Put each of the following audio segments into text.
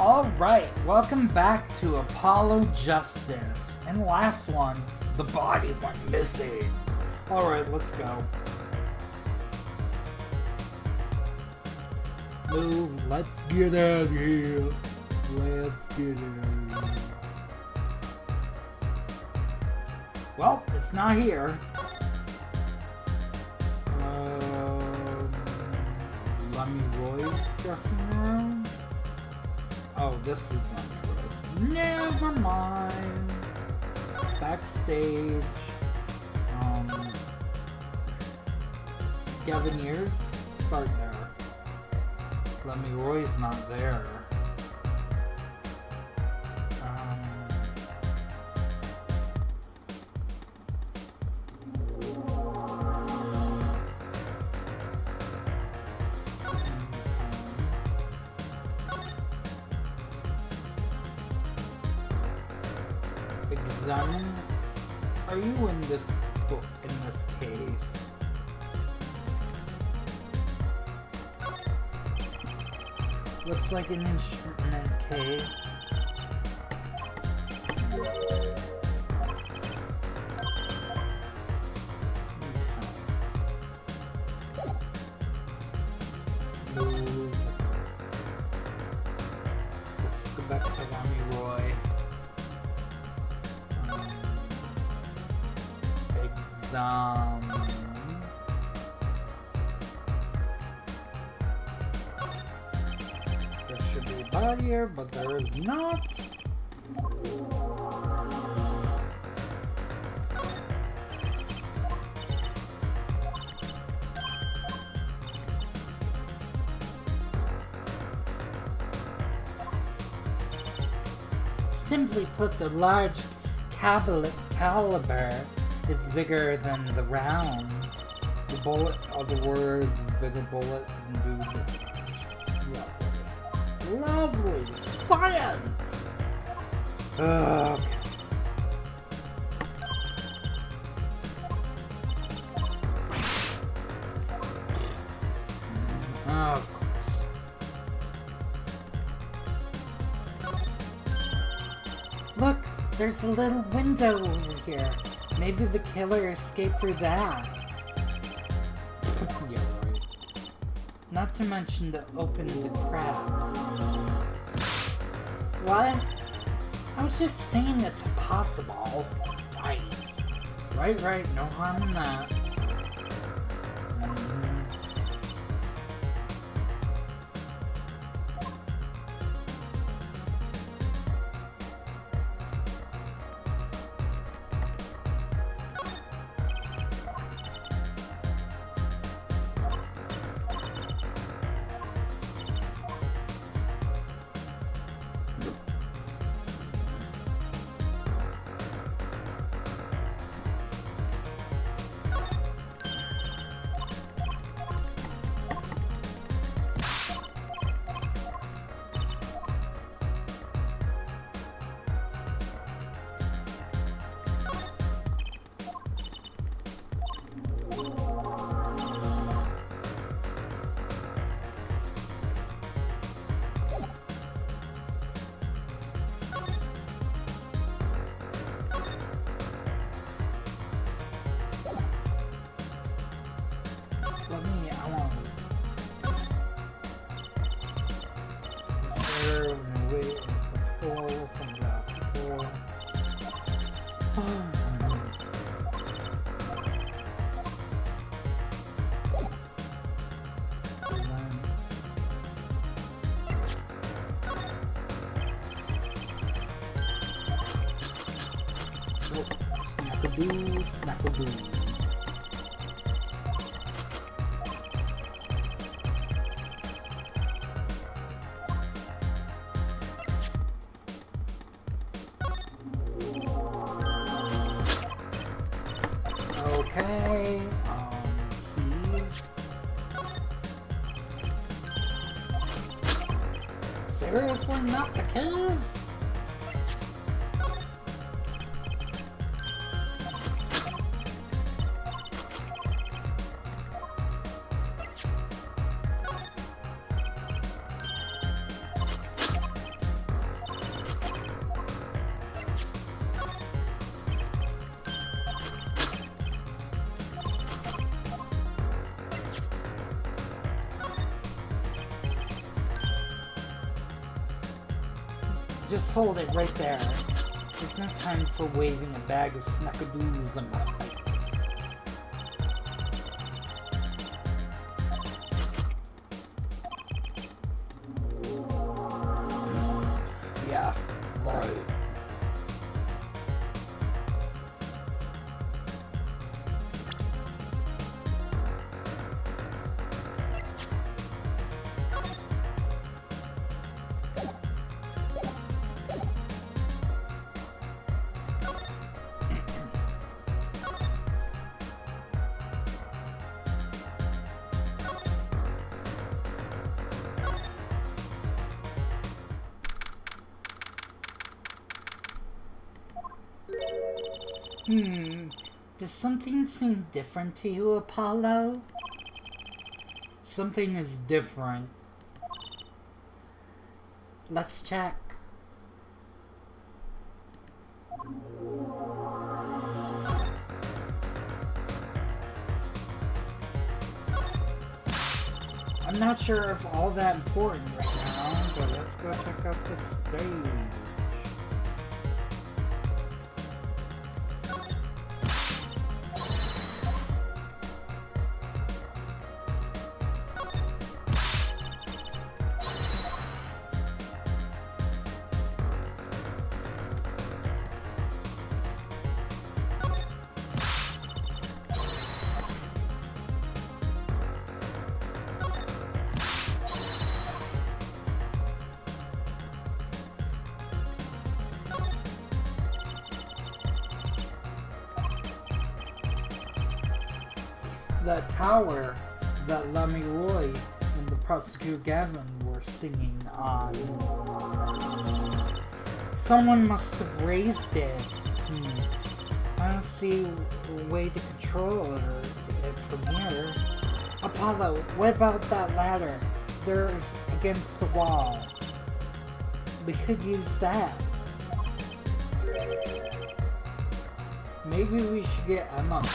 Alright, welcome back to Apollo Justice. And last one, the body went missing. Alright, let's go. Move, let's get out of here. Let's get out of here. Well, it's not here. Um, Lummy Roy's dressing room? Oh, this is Lummy Roy's. Never mind. Backstage. Um, Gavinners? Start there. Lummy Roy's not there. Examine. Are you in this book in this case? Looks like an instrument case. Move. Exam. There should be a here, but there is not. Simply put, the large caliber is bigger than the round. The bullet, other words, is bigger bullets and do the lovely, lovely science. Ugh. Oh, of course. Look, there's a little window over here. Maybe the killer escaped through that. yeah, right. Not to mention to open the cracks. What? I was just saying it's possible. Right, right, no harm in that. Okay. Um, keys. Seriously, not the keys? Just hold it right there. There's no time for waving a bag of snackadoos in my face. Hmm. Does something seem different to you, Apollo? Something is different. Let's check. I'm not sure if all that important right now, but let's go check out the stage. The tower that Lemmy Roy and the prosecutor Gavin were singing on. Someone must have raised it. Hmm. I don't see a way to control it from here. Apollo, what about that ladder? They're against the wall. We could use that. Maybe we should get Emma.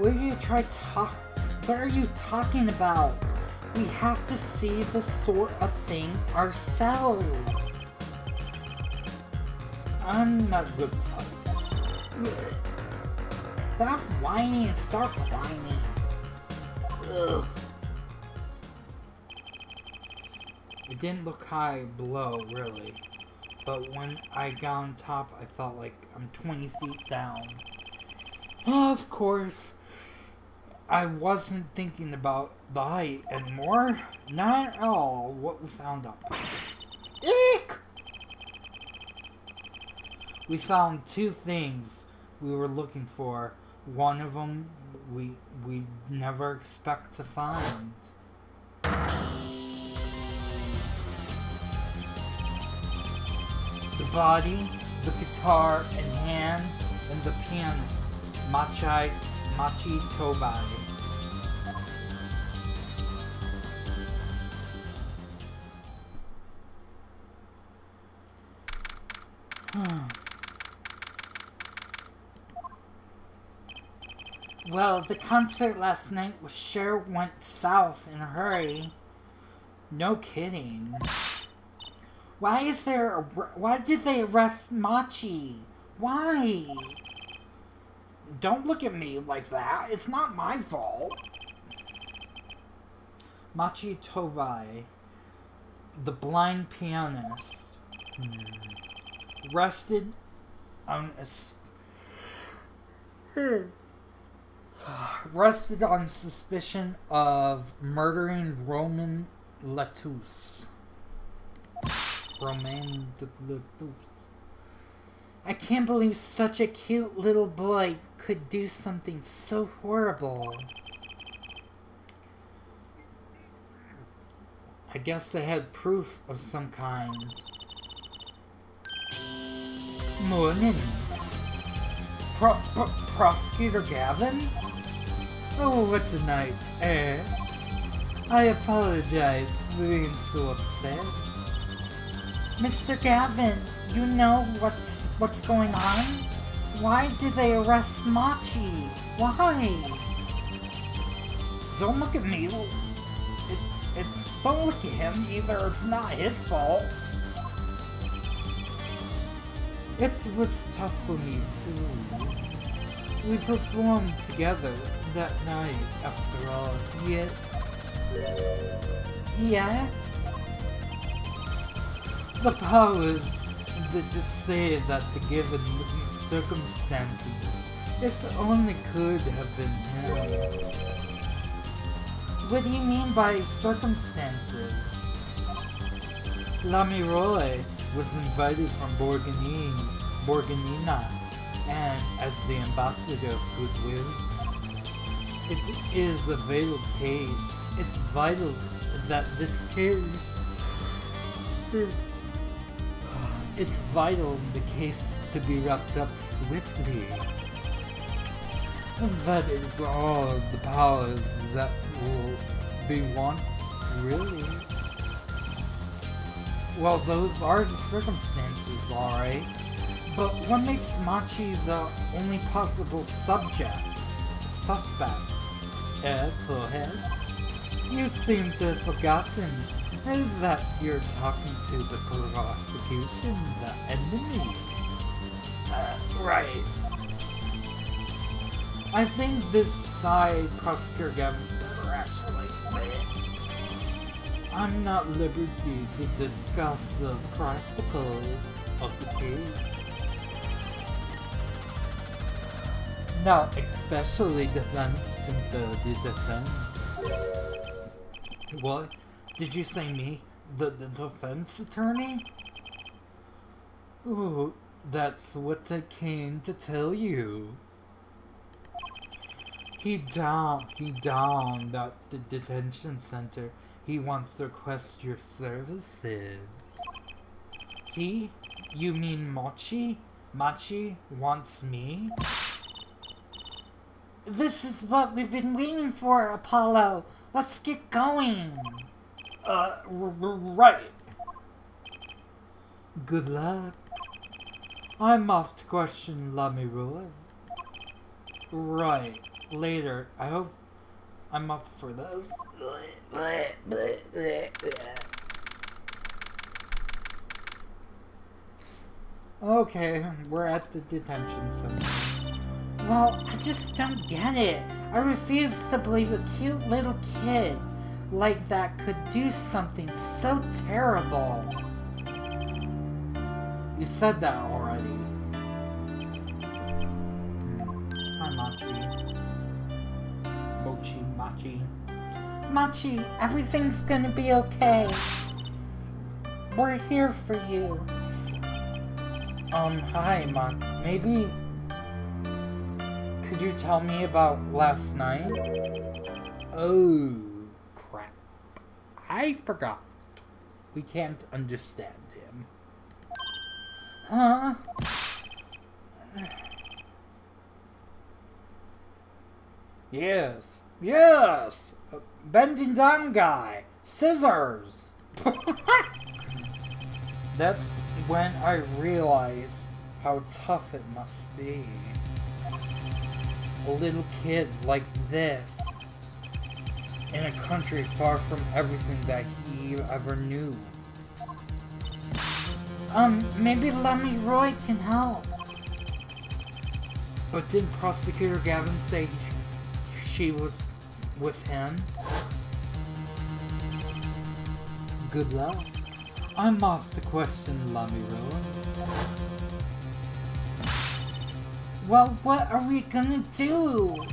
What are you try talk? What are you talking about? We have to see the sort of thing ourselves. I'm not good fights. Stop whining and start whining. Ugh. It didn't look high below, really. But when I got on top, I felt like I'm 20 feet down. Of course, I wasn't thinking about the height anymore. Not at all what we found up. Eek! We found two things we were looking for. One of them we we never expect to find. The body, the guitar and hand, and the pianist, Machi Machi Tobaye. Hmm. Well, the concert last night was sure went south in a hurry. No kidding. Why is there a, why did they arrest Machi? Why? Don't look at me like that. It's not my fault. Machi Tobaye, the blind pianist, hmm. rested on a Arrested on suspicion of murdering Romein LeTouse. Romain de Latus. I can't believe such a cute little boy could do something so horrible. I guess they had proof of some kind. Morning. Pro Pro Prosecutor Gavin? Oh, what a night, eh? I apologize for being so upset. Mr. Gavin, you know what what's going on? Why did they arrest Machi? Why? Don't look at me. It, it's don't look at him either. It's not his fault. It was tough for me too. We performed together that night, after all. Yet, yeah? The powers that just say that the given circumstances, it only could have been him. What do you mean by circumstances? Lamiroir was invited from Borgany, Borganina, and as the ambassador of goodwill. It is a vital case. It's vital that this case. It's vital the case to be wrapped up swiftly. That is all the powers that will be want, really. Well, those are the circumstances, alright. But what makes Machi the only possible subject, suspect? Eh, Pullhead? You seem to have forgotten that you're talking to the prosecution, the enemy. Uh, right. I think this side, Prosecutor Gavin's better, actually. I'm not liberty to discuss the practicals of the case. Not especially defense to the, the defense. What? Did you say me? The, the defense attorney? Ooh, that's what I came to tell you. He down, he down at the detention center. He wants to request your services. He? You mean Mochi? Machi wants me? This is what we've been waiting for, Apollo. Let's get going. Uh, right. Good luck. I'm off to question Lamiroir. Right. Later. I hope I'm up for this. Okay, we're at the detention center. Well, I just don't get it. I refuse to believe a cute little kid like that could do something so terrible. You said that already. Hi, Machi. Mochi, Machi. Machi, everything's gonna be okay. We're here for you. Um, hi, Mach. Maybe... Could you tell me about last night? Oh. I forgot. We can't understand him. Huh? Yes. Yes! Bending down guy. Scissors. That's when I realized how tough it must be. A little kid like this in a country far from everything that he ever knew. Um, maybe Lemmy Roy can help. But didn't Prosecutor Gavin say she was with him? Good luck. I'm off to question Lamiroir. Well, what are we gonna do?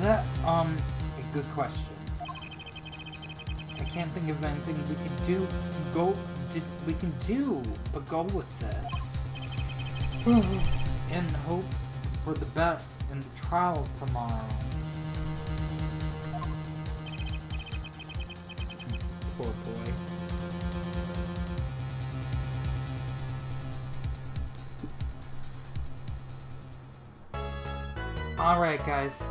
That, um, good question. I can't think of anything we can do. Go, we can do, but go with this. and hope for the best in the trial tomorrow. Poor boy. Alright guys,